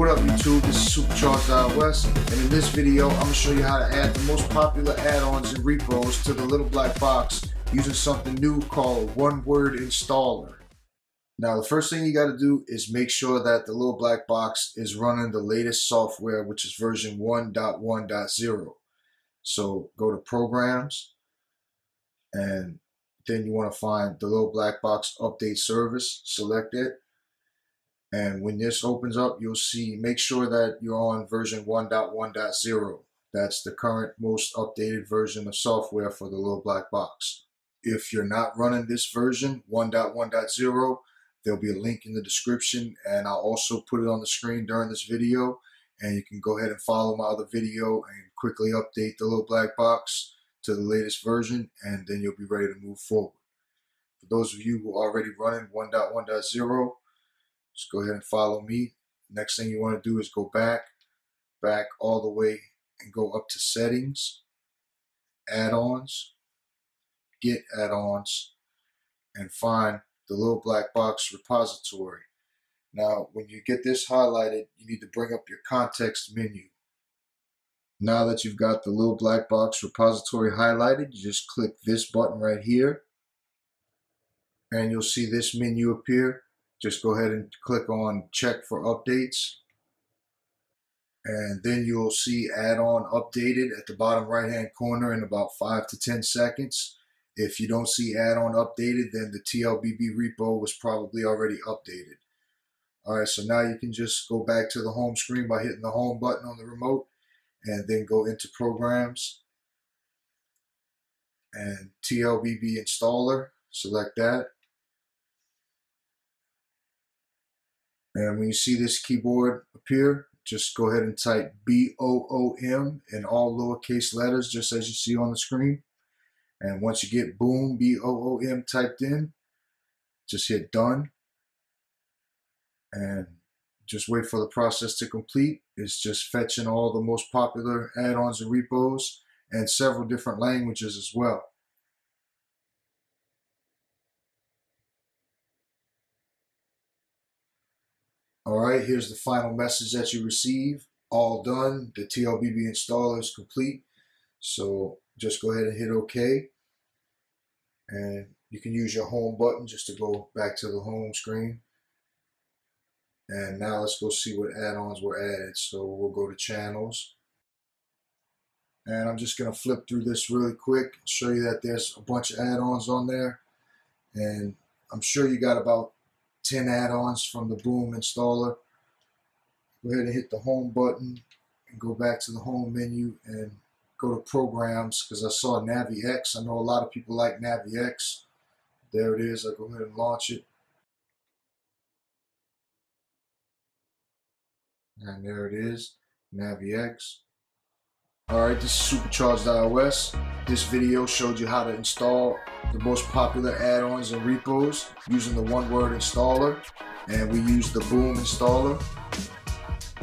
What up YouTube, this is SupaCharged iOS and in this video I'm to show you how to add the most popular add-ons and repos to the little black box using something new called one word installer. Now the first thing you got to do is make sure that the little black box is running the latest software which is version 1.1.0. So go to programs and then you want to find the little black box update service, select it and when this opens up, you'll see, make sure that you're on version 1.1.0. That's the current most updated version of software for the little black box. If you're not running this version, 1.1.0, there'll be a link in the description and I'll also put it on the screen during this video and you can go ahead and follow my other video and quickly update the little black box to the latest version and then you'll be ready to move forward. For those of you who are already running 1.1.0, just go ahead and follow me. Next thing you want to do is go back, back all the way and go up to settings, add-ons, get add-ons, and find the little black box repository. Now, when you get this highlighted, you need to bring up your context menu. Now that you've got the little black box repository highlighted, you just click this button right here, and you'll see this menu appear just go ahead and click on check for updates and then you'll see add-on updated at the bottom right hand corner in about 5 to 10 seconds. If you don't see add-on updated then the TLBB repo was probably already updated. Alright so now you can just go back to the home screen by hitting the home button on the remote and then go into programs and TLBB installer select that And when you see this keyboard appear, just go ahead and type B-O-O-M in all lowercase letters, just as you see on the screen. And once you get boom, B-O-O-M typed in, just hit done. And just wait for the process to complete. It's just fetching all the most popular add-ons and repos and several different languages as well. All right, here's the final message that you receive. All done. The TLBB installer is complete. So just go ahead and hit OK. And you can use your home button just to go back to the home screen. And now let's go see what add-ons were added. So we'll go to channels. And I'm just going to flip through this really quick, show you that there's a bunch of add-ons on there. And I'm sure you got about 10 add-ons from the Boom installer. Go ahead and hit the home button and go back to the home menu and go to programs because I saw NaviX. I know a lot of people like NaviX. There it is. I go ahead and launch it. And there it is, NaviX. Alright, this is SupaCharged iOS. This video showed you how to install the most popular add-ons and repos using the one-word installer. And we used the Boom installer.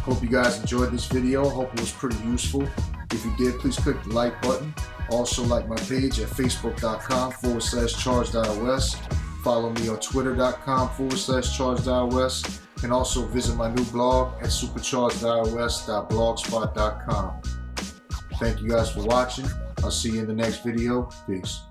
Hope you guys enjoyed this video. Hope it was pretty useful. If you did, please click the like button. Also like my page at facebook.com forward slash charged iOS. Follow me on twitter.com forward slash charged iOS. And also visit my new blog at supachargedios.blogspot.com. Thank you guys for watching. I'll see you in the next video. Peace.